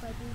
by being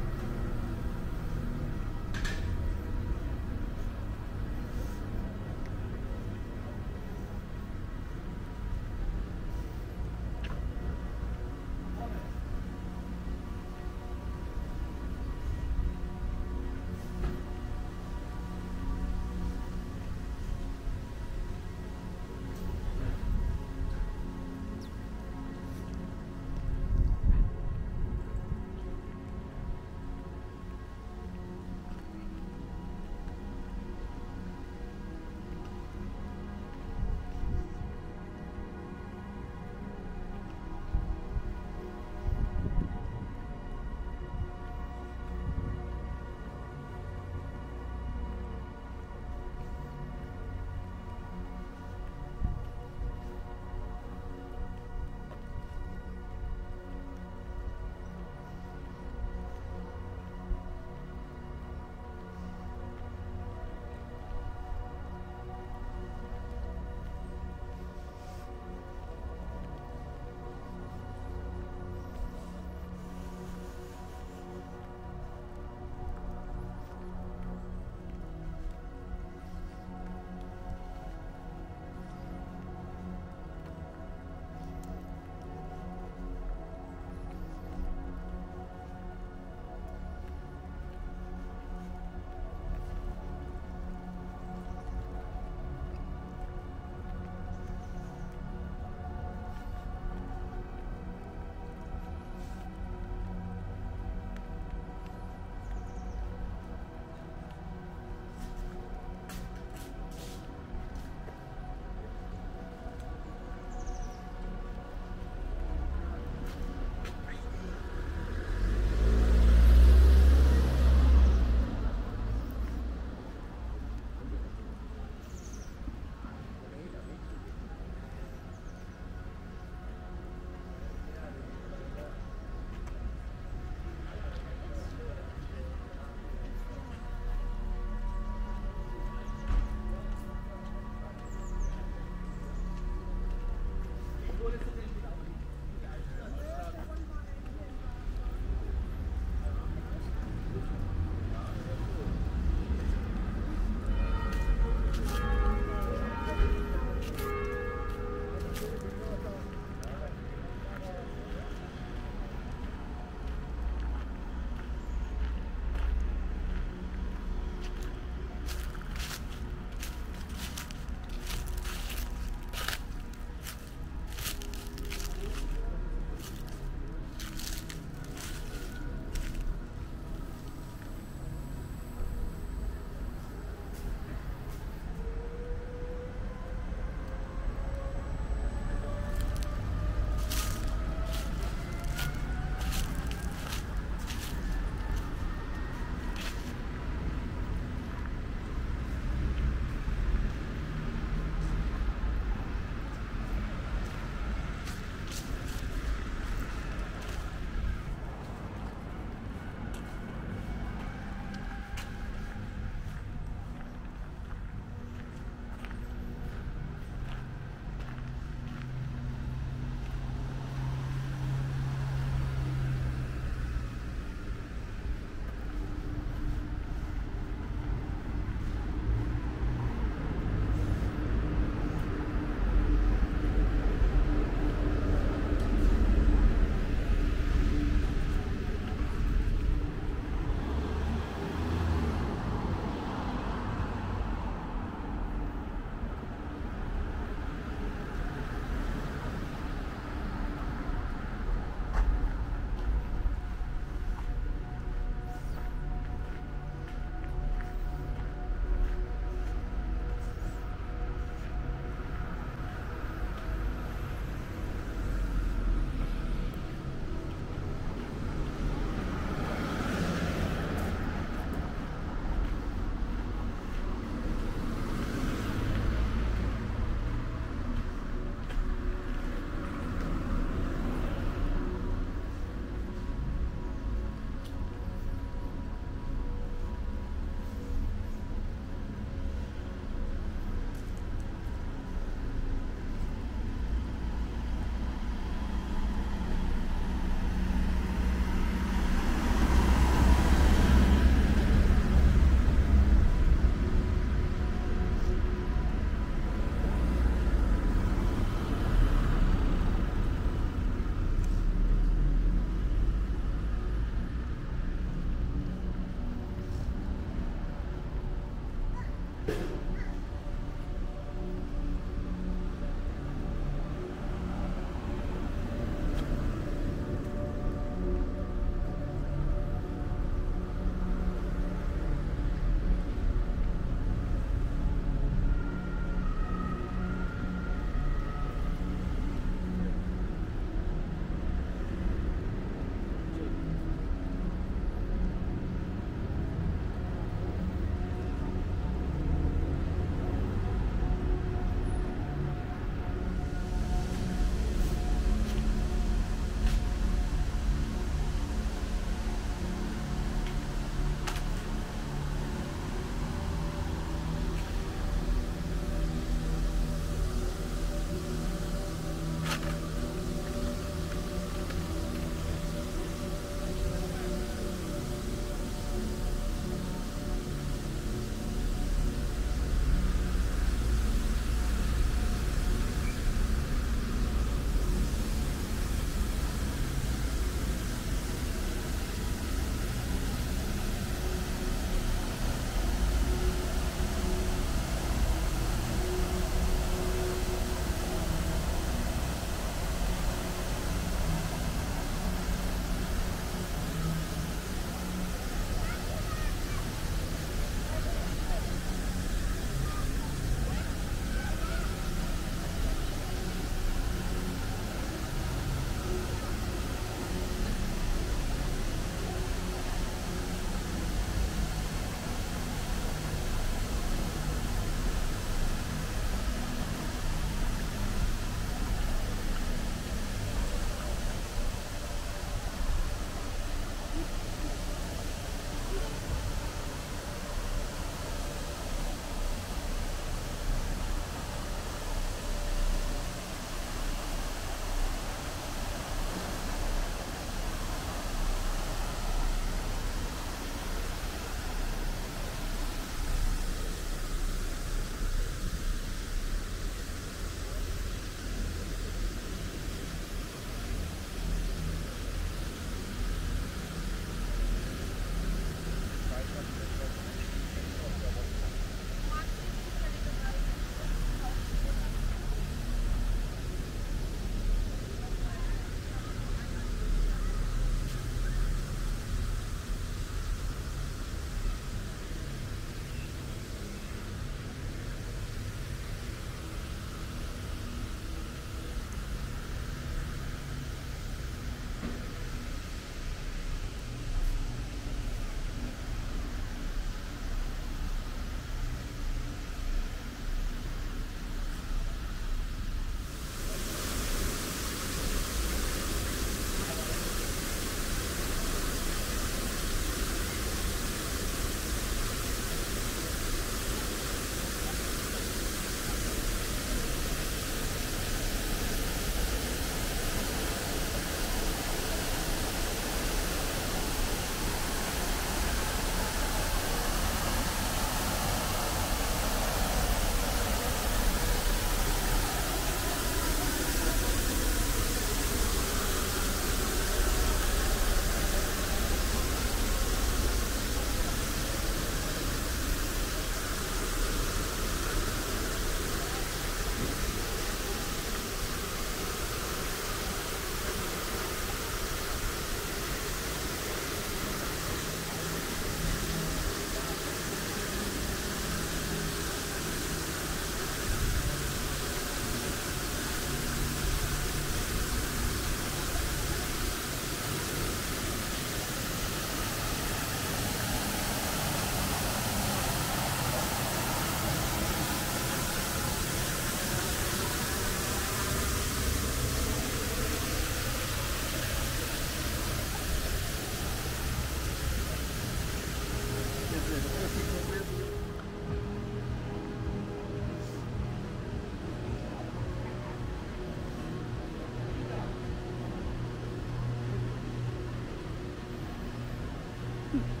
Hmm.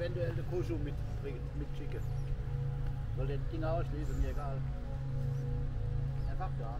Eventuell den Kuhschuh mitbringen, mitschicken. Soll den Ding ausschließen, mir egal. Einfach da.